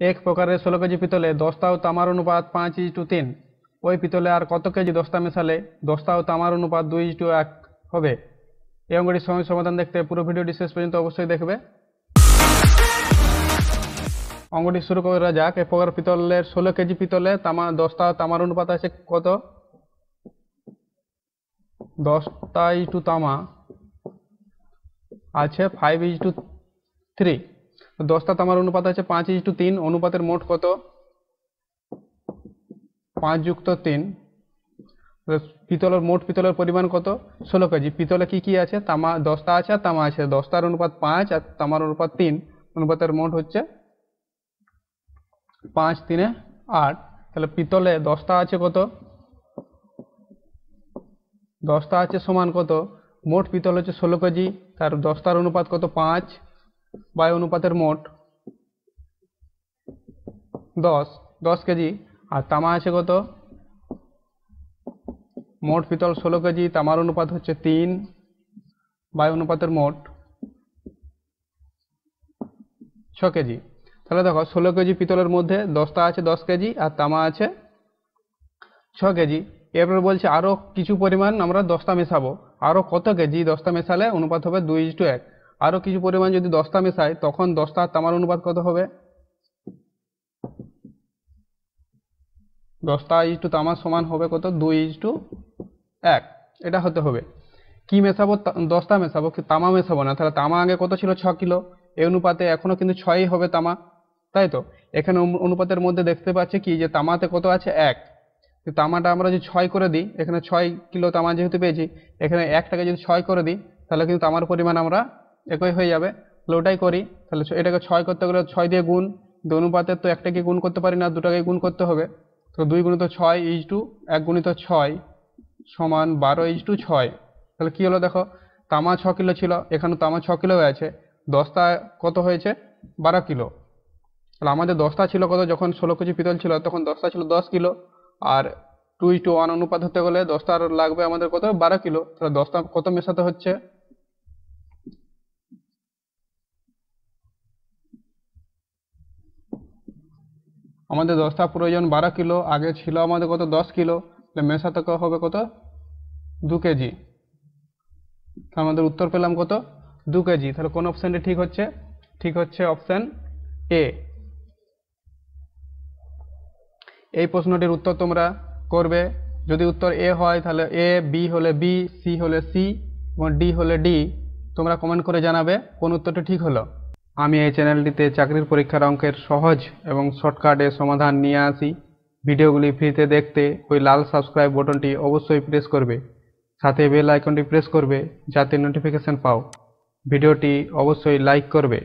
এক প্রকারের ষোলো কেজি পিতলে দস্তা ও তামার অনুপাত পাঁচ ইজ টু তিন। ওই পিতলে আর কত কেজি দস্তা মেশালে দস্তা ও তামার অনুপাত দুই ইজ টু এক হবে? এই অঙ্কটির সময় সমাধান দেখতে পুরো ভিডিওটি শেষ পর্যন্ত অবশ্যই দেখবে। অঙ্কটি শুরু করা যাক। এক প্রকার পিতলের ষোলো কেজি পিতলে তামা দস্তা তামার অনুপাত আছে কত? দস্তা ইজ টু তামা আছে ফাইভ ইজ টু থ্রি দশটা তামার অনুপাত আছে, পাঁচ ইজ টু তিন, অনুপাতের মোট কত? পাঁচ যুক্ত তিন। পিতলের মোট পিতলের পরিমাণ কত? ষোলো কেজি। পিতলে কি কি আছে? তামা দশটা আছে আর তামা আছে। দশটার অনুপাত পাঁচ আর তামার অনুপাত তিন। অনুপাতের মোট হচ্ছে পাঁচ তিনে আট। তাহলে পিতলে দশটা আছে কত? দশটা আছে সমান কত? মোট পিতল হচ্ছে ষোলো কেজি। তার দশটার অনুপাত কত? পাঁচ। বাই অনুপাতের মোট দশ দশ কেজি, আর তামা আছে কত? মোট পিতল ষোলো কেজি, তামার অনুপাত হচ্ছে তিন, বায়ু অনুপাতের মোট ছ কেজি। তাহলে দেখো, ষোলো কেজি পিতলের মধ্যে দশটা আছে দশ কেজি, আর তামা আছে ছ কেজি। এরপর বলছে আরও কিছু পরিমাণ আমরা দশটা মেশাবো। আরও কত কেজি দশটা মেশালে অনুপাত হবে দুই টু এক? আরও কিছু পরিমাণ যদি দশটা মেশাই, তখন দশটা তামার অনুপাত কত হবে? দশটা ইজ টু তামার সমান হবে কত? দুই ইজ টু এক। এটা হতে হবে। কি মেশাবো? তা- দশটা মেশাবো কি? তামা মেশাবো না। তাহলে তামা আগে কত ছিল? ছ কিলো। এই অনুপাতে এখনও কিন্তু ছয়ই হবে তামা। তাই তো? এখানে অনু- অনুপাতের মধ্যে দেখতে পাচ্ছি কি? যে তামাতে কত আছে? এক। তামাটা আমরা যদি ছয় করে দিই, এখানে ছয় কিলো তামা যেহেতু পেয়েছি, এখানে একটাকে যদি ছয় করে দিই, তাহলে কিন্তু তামার পরিমাণ আমরা একই হয়ে যাবে। তাহলে ওটাই করি, তাহলে এটাকে ছয় করতে গেলে ছয় দিয়ে গুণ কিন্তু অনুপাতের তো একটাকে গুণ করতে পারি না, দুটাকে গুণ করতে হবে। তো দুই গুণিত ছয় ইজ টু এক গুণিত ছয় সমান বারো ইজ টু ছয়। তাহলে কি হলো দেখো, তামা ছ কিলো ছিল, এখানে তামা ছ কিলো আছে দশটা কত হয়েছে? বারো কিলো। তাহলে আমাদের দশটা ছিল কত, যখন ষোলো কেজি পিতল ছিল, তখন দশটা ছিল দশ কিলো। আর টু টু ওয়ান অনুপাত হতে গেলে দশটার লাগবে আমাদের কত? বারো কিলো। তাহলে দশটা কত মেশাতে হচ্ছে? আমাদের দশটা প্রয়োজন বারো কিলো, আগে ছিল আমাদের কত? দশ কিলো। তাহলে মেশাতে হবে কত? দু কেজি। আমাদের উত্তর পেলাম কত? দু কেজি। তাহলে কোন অপশানটি ঠিক হচ্ছে? ঠিক হচ্ছে অপশান এ এই প্রশ্নটির উত্তর তোমরা করবে। যদি উত্তর এ হয়, তাহলে এ বি হলে বি সি হলে সি এবং ডি হলে ডি তোমরা কমেন্ট করে জানাবে কোন উত্তরটি ঠিক হলো। আমি এই চ্যানেলটিতে চাকরির পরীক্ষার অঙ্কের সহজ এবং শর্টকাটে সমাধান নিয়ে আসি। ভিডিওগুলি ফ্রিতে দেখতে ওই লাল সাবস্ক্রাইব বটনটি অবশ্যই প্রেস করবে, সাথে বেল আইকনটি প্রেস করবে যাতে নোটিফিকেশান পাও। ভিডিওটি অবশ্যই লাইক করবে।